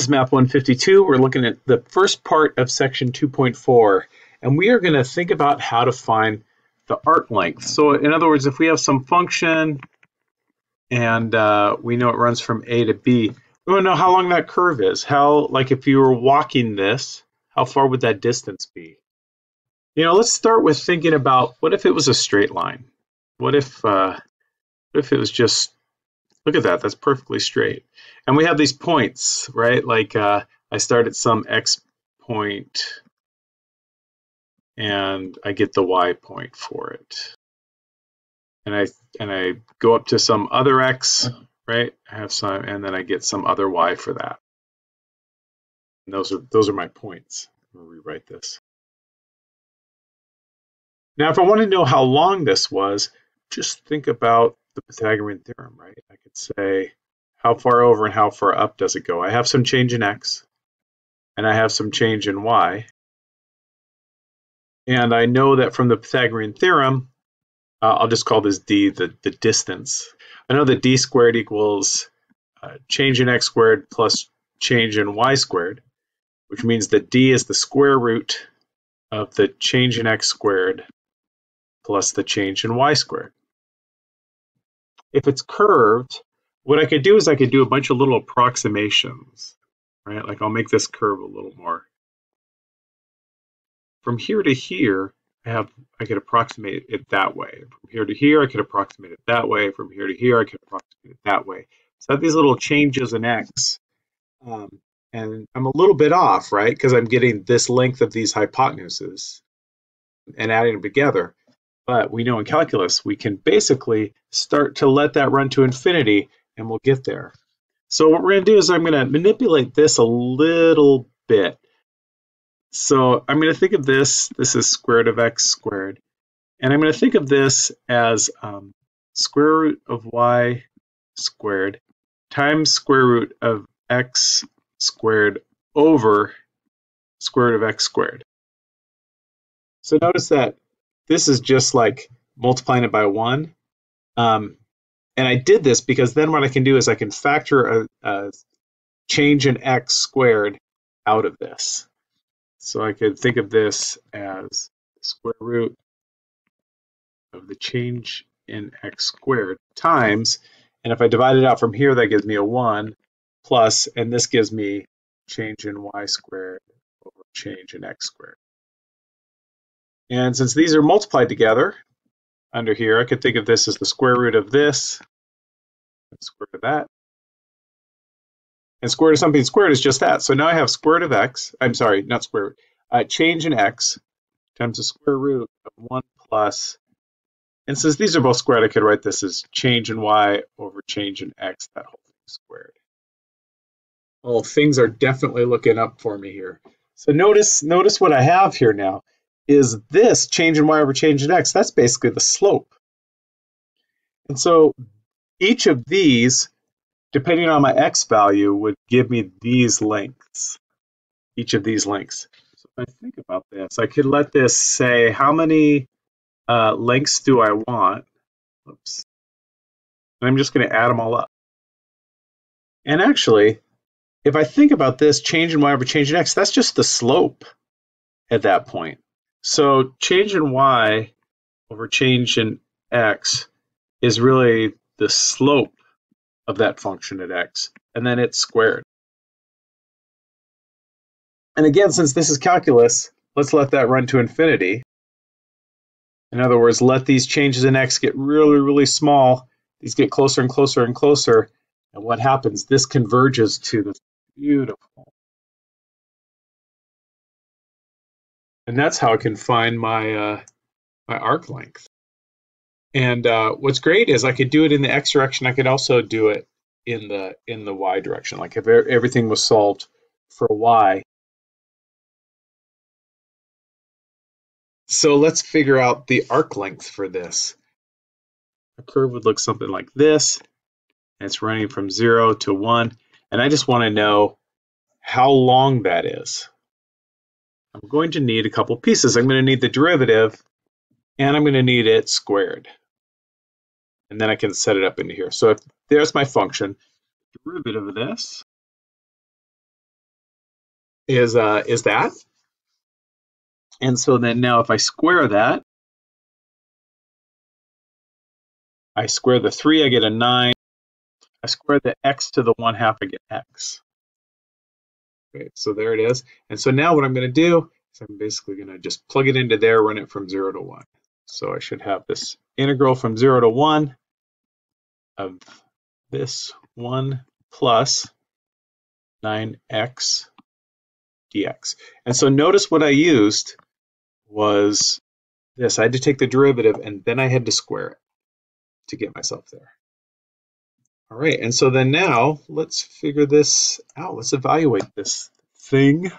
Is Math 152. We're looking at the first part of section 2.4, and we are going to think about how to find the arc length. So in other words, if we have some function and uh, we know it runs from A to B, we want to know how long that curve is. How, like if you were walking this, how far would that distance be? You know, let's start with thinking about what if it was a straight line? What if, uh, what if it was just Look at that, that's perfectly straight. And we have these points, right? Like uh, I start at some x point and I get the y point for it. And I and I go up to some other x, right? I have some and then I get some other y for that. And those are those are my points. I'm gonna rewrite this. Now if I want to know how long this was, just think about the Pythagorean theorem, right? I could say how far over and how far up does it go? I have some change in x, and I have some change in y. And I know that from the Pythagorean theorem, uh, I'll just call this d the, the distance. I know that d squared equals uh, change in x squared plus change in y squared, which means that d is the square root of the change in x squared plus the change in y squared. If it's curved, what I could do is I could do a bunch of little approximations, right? Like I'll make this curve a little more. From here to here, I have I could approximate it that way. From here to here, I could approximate it that way. From here to here, I could approximate it that way. So I have these little changes in x. Um, and I'm a little bit off, right? Because I'm getting this length of these hypotenuses and adding them together. But we know in calculus, we can basically start to let that run to infinity and we'll get there. So what we're going to do is I'm going to manipulate this a little bit. So I'm going to think of this, this is square root of x squared. And I'm going to think of this as um, square root of y squared times square root of x squared over square root of x squared. So notice that this is just like multiplying it by one. Um, and I did this because then what I can do is I can factor a, a change in x squared out of this. So I could think of this as square root of the change in x squared times, and if I divide it out from here, that gives me a 1 plus, and this gives me change in y squared over change in x squared. And since these are multiplied together under here, I could think of this as the square root of this, square root of that. And square root of something squared is just that. So now I have square root of x, I'm sorry, not square root, uh, change in x times the square root of 1 plus, and since these are both squared, I could write this as change in y over change in x, that whole thing squared. Well, things are definitely looking up for me here. So notice, notice what I have here now is this change in y over change in x. That's basically the slope. And so each of these, depending on my x value, would give me these lengths, each of these lengths. So if I think about this, I could let this say how many uh, lengths do I want? Oops. And I'm just going to add them all up. And actually, if I think about this change in y over change in x, that's just the slope at that point. So change in y over change in x is really the slope of that function at x, and then it's squared. And again, since this is calculus, let's let that run to infinity. In other words, let these changes in x get really, really small. These get closer and closer and closer. And what happens? This converges to this beautiful and that's how I can find my uh, my arc length. And uh, what's great is I could do it in the x direction. I could also do it in the in the y direction. Like if everything was solved for y. So let's figure out the arc length for this. A curve would look something like this. And it's running from 0 to 1. And I just want to know how long that is. I'm going to need a couple pieces. I'm going to need the derivative, and I'm going to need it squared. And then I can set it up into here. So if there's my function, derivative of this is uh, is that. And so then now if I square that, I square the 3, I get a 9. I square the x to the 1 half, I get x. Okay, so there it is. And so now what I'm going to do is I'm basically going to just plug it into there, run it from 0 to 1. So I should have this integral from 0 to 1 of this 1 plus 9x dx. And so notice what I used was this. I had to take the derivative and then I had to square it to get myself there. All right, and so then now let's figure this out. Let's evaluate this thing.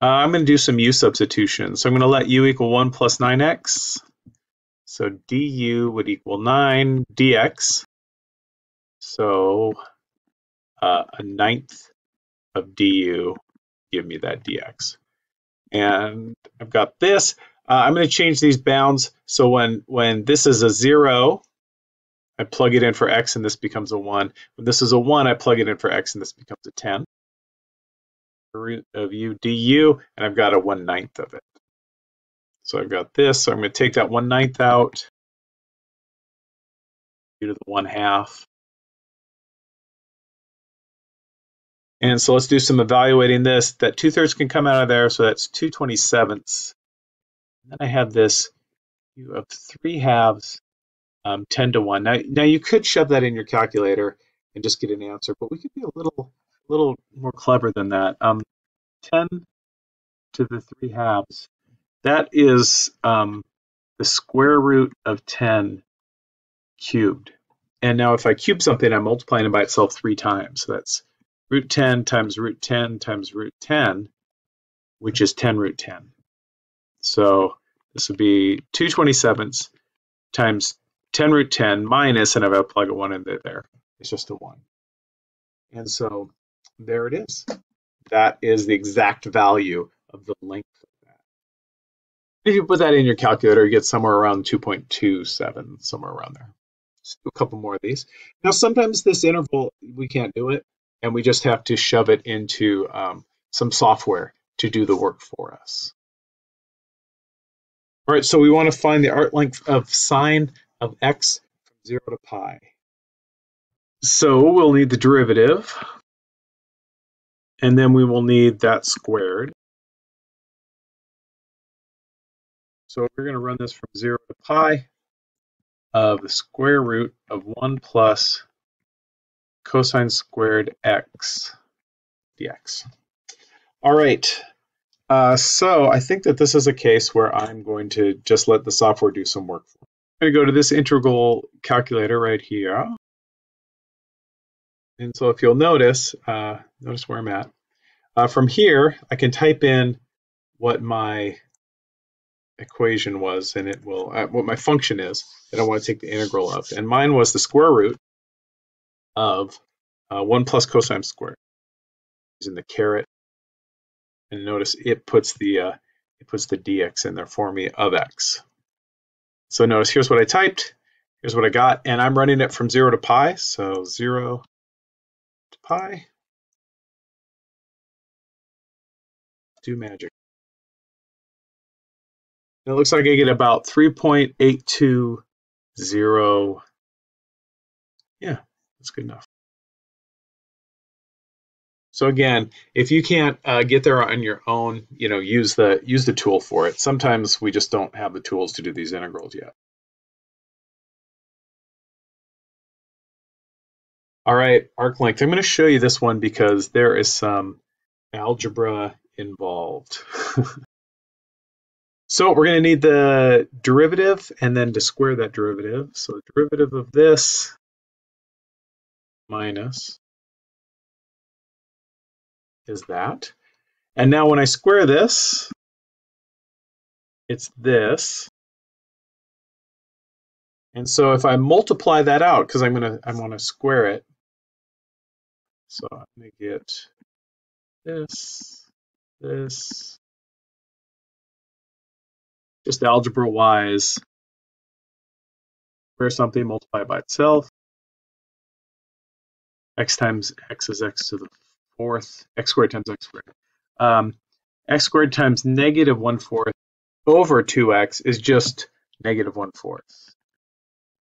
Uh, I'm going to do some u substitution. So I'm going to let u equal 1 plus 9x. So du would equal 9 dx. So uh, a ninth of du give me that dx. And I've got this. Uh, I'm going to change these bounds. So when, when this is a 0, I plug it in for x and this becomes a 1. When this is a 1, I plug it in for x and this becomes a 10. Root of u du, and I've got a 1 ninth of it. So I've got this, so I'm going to take that 1 ninth out, u to the 1 half. And so let's do some evaluating this. That 2 thirds can come out of there, so that's 2 27ths. And then I have this u of 3 halves, um, 10 to 1. Now, now you could shove that in your calculator and just get an answer, but we could be a little, little more clever than that. Um, 10 to the 3 halves, that is um, the square root of 10 cubed. And now if I cube something, I'm multiplying it by itself three times. So that's root 10 times root 10 times root 10, which is 10 root 10. So this would be 2 27ths times 10 root 10 minus, and if I plug a 1 in there, it's just a 1. And so there it is. That is the exact value of the length of that. If you put that in your calculator, you get somewhere around 2.27, somewhere around there. Let's do a couple more of these. Now, sometimes this interval, we can't do it and we just have to shove it into um, some software to do the work for us. All right, so we want to find the arc length of sine of x from 0 to pi. So we'll need the derivative, and then we will need that squared. So we're going to run this from 0 to pi of the square root of 1 plus cosine squared x dx. All right, uh, so I think that this is a case where I'm going to just let the software do some work for me. Going to go to this integral calculator right here. And so if you'll notice, uh, notice where I'm at. Uh, from here, I can type in what my equation was, and it will, uh, what my function is that I want to take the integral of. And mine was the square root of uh, 1 plus cosine squared using the caret. And notice it puts the uh, it puts the dx in there for me of x. So notice here's what I typed, here's what I got, and I'm running it from 0 to pi. So 0 to pi. Do magic. And it looks like I get about 3.820. Yeah, that's good enough. So again, if you can't uh, get there on your own, you know, use the use the tool for it. Sometimes we just don't have the tools to do these integrals yet. All right, arc length. I'm going to show you this one because there is some algebra involved. so we're going to need the derivative and then to square that derivative. So the derivative of this minus is that. And now when I square this, it's this. And so if I multiply that out, because I'm gonna I want to square it, so I'm gonna get this, this, just algebra wise, square something, multiply by itself. x times x is x to the fourth, x squared times x squared. Um, x squared times negative 1 fourth over 2x is just negative 1 fourth.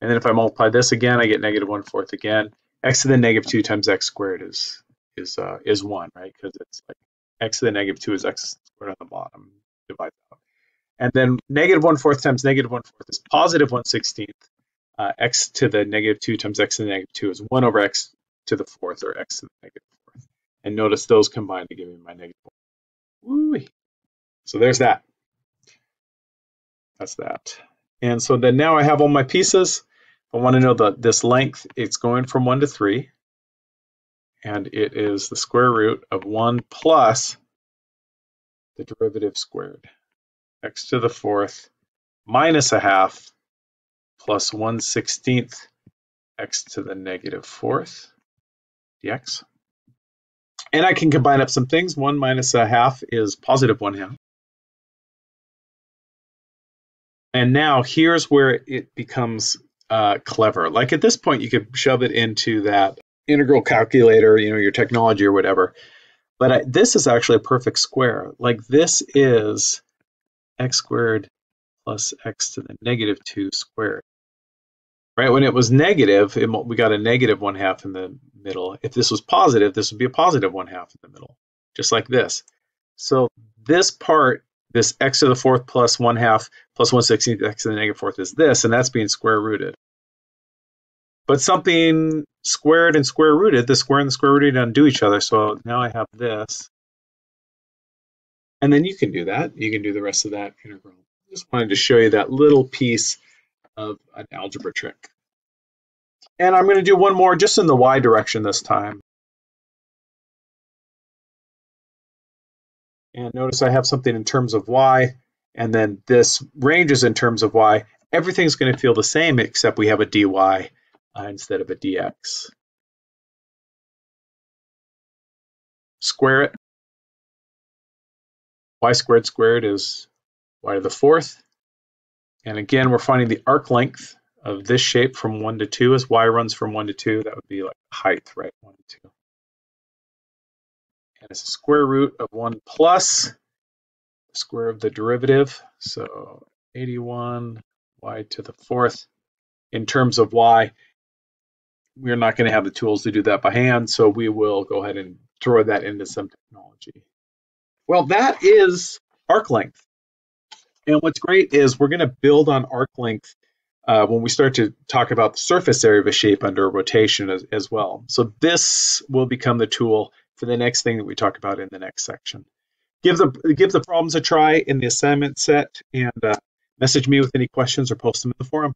And then if I multiply this again, I get negative 1 fourth again. x to the negative 2 times x squared is is uh, is 1, right? Because it's like x to the negative 2 is x squared on the bottom. Divide that. And then negative 1 fourth times negative 1 fourth is positive 1 16th. Uh, x to the negative 2 times x to the negative 2 is 1 over x to the fourth, or x to the negative. And notice those combine to give me my negative 1. Woo So there's that. That's that. And so then now I have all my pieces. I want to know that this length, it's going from 1 to 3. And it is the square root of 1 plus the derivative squared. x to the fourth minus a half plus 1 16th x to the negative fourth dx. And I can combine up some things. 1 minus a half is positive 1 half. And now here's where it becomes uh, clever. Like at this point, you could shove it into that integral calculator, you know, your technology or whatever. But I, this is actually a perfect square. Like this is x squared plus x to the negative 2 squared. Right, when it was negative, it, we got a negative 1 half in the middle. If this was positive, this would be a positive 1 half in the middle, just like this. So this part, this x to the fourth plus 1 half plus 1 16th x to the negative fourth is this, and that's being square rooted. But something squared and square rooted, the square and the square rooted undo each other. So now I have this. And then you can do that. You can do the rest of that integral. Just wanted to show you that little piece of an algebra trick. And I'm going to do one more just in the y direction this time. And notice I have something in terms of y, and then this ranges in terms of y. Everything's going to feel the same except we have a dy uh, instead of a dx. Square it. y squared squared is y to the fourth. And again, we're finding the arc length of this shape from 1 to 2 as y runs from 1 to 2. That would be like height, right? 1 to 2. And it's a square root of 1 plus the square of the derivative. So 81 y to the fourth. In terms of y, we're not going to have the tools to do that by hand, so we will go ahead and throw that into some technology. Well, that is arc length. And what's great is we're going to build on arc length uh, when we start to talk about the surface area of a shape under rotation as, as, well. So this will become the tool for the next thing that we talk about in the next section. Give the give the problems a try in the assignment set and uh, message me with any questions or post them in the forum.